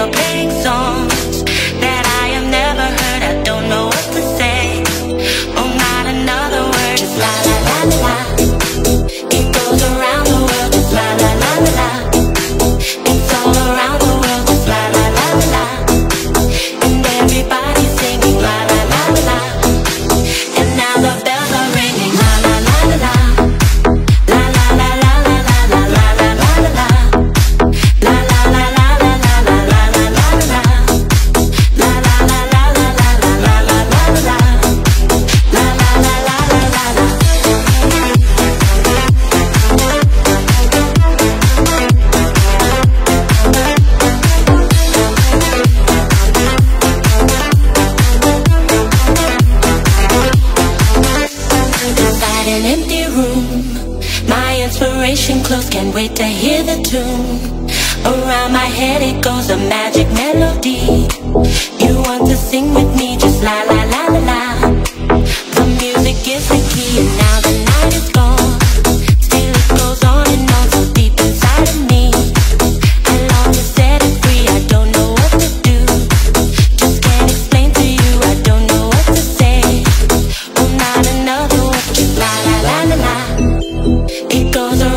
a pink song. inspiration close, can't wait to hear the tune. Around my head it goes a magic melody. You want to sing with me, just la la la la la. The music is the key and now the night is gone. gonna